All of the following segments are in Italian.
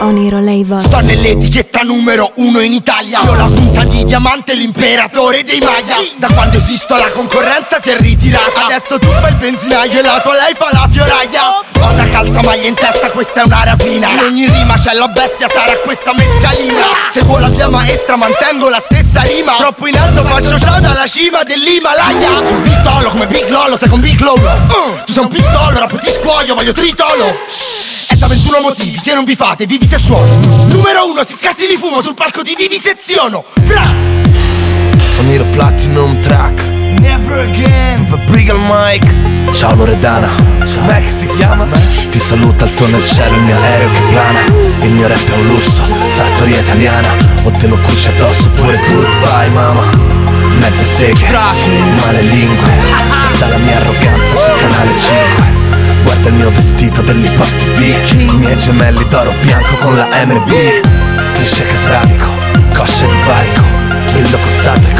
Oniro Label Sto nell'etichetta numero uno in Italia. Io la punta di diamante, l'imperatore dei Maya. Da quando esisto la concorrenza si è ritirata. Adesso tu fai il benzinaio e la tua lei fa la fioraia. Ho una calza maglia in testa, questa è una rapina. In ogni rima c'è la bestia, sarà questa mescalina Seguo la via maestra, mantengo la stessa rima. Troppo in alto faccio ciao dalla cima dell'Himalaya. Sul bitolo come Big Lolo, sei con Big Lolo uh, Tu sei un pistolo, rapo ti scuoio, voglio tritolo. È da 21 motivi che non vi fate, vivi se suono. Numero uno, si scassi di fumo sul palco di viviseziono Fra! Oniro Platinum Track Never again. Il mic. Ciao Loredana. Com'è che si chiama? Ti saluta il tuo nel cielo, il mio aereo che plana. Il mio rap è un lusso, sartoria italiana. O te lo cuci addosso oppure goodbye mama. Mezze seghe, male lingue. Dalla mia arroganza sul canale 5 Guarda il mio vestito dell'hip hop TV I miei gemelli d'oro bianco con la MRB Cliché che sradico, cosce di varico. Brillo con satrico,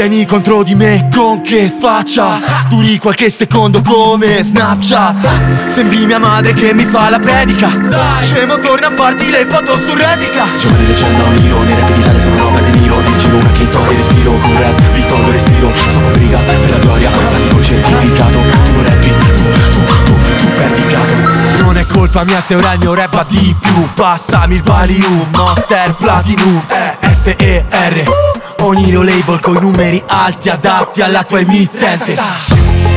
Vieni contro di me con che faccia? Duri qualche secondo come Snapchat. Sembri mia madre che mi fa la predica. Scemo torna a farti le foto su replica. Giovane leggenda, un iro, nei rap in Italia sono Robert De Niro. Nel giro una che toglie respiro, con rap vi tolgo respiro. Sto con briga per la gloria, pratico certificato. Tu non rappi, tu, tu, tu, tu perdi fiato. Non è colpa mia se ora il mio rap va di più. Passami il Valium, Monster Platinum S-E-R Oniro label coi numeri alti adatti alla tua emittente.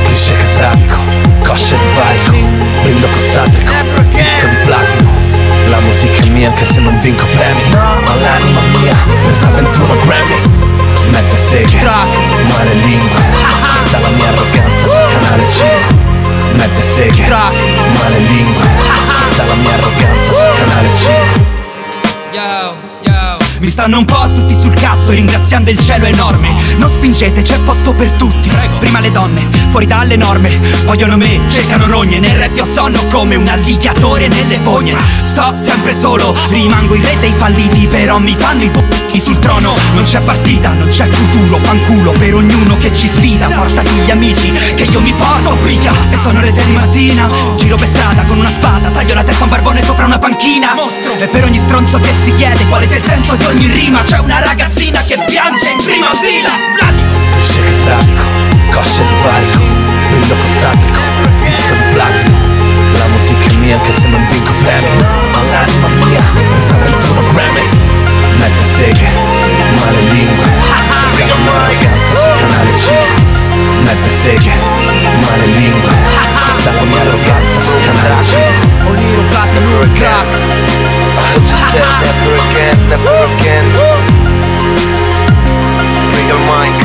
Cliché che sradico, cosce di varico Brillo con satrico, disco di platino. La musica è mia anche se non vinco premi stanno un po' tutti sul cazzo ringraziando il cielo enorme. Non spingete, c'è posto per tutti. Prima le donne, fuori dalle norme. Vogliono me, cercano rogne. Nel rap io sono come un alligatore nelle fogne. Sto sempre solo, rimango in rete i falliti Però mi fanno i p***i sul trono. Non c'è partita, non c'è futuro Fanculo per ognuno che ci sfida. Portati gli amici briga E sono le 6 di mattina. Giro per strada con una spada Taglio la testa a un barbone sopra una panchina. Mostro. E per ogni stronzo che si chiede quale sia il senso di ogni rima C'è una ragazzina che piange in prima fila. Vladi. Cliché I heard you say never again, never again. Bring a mic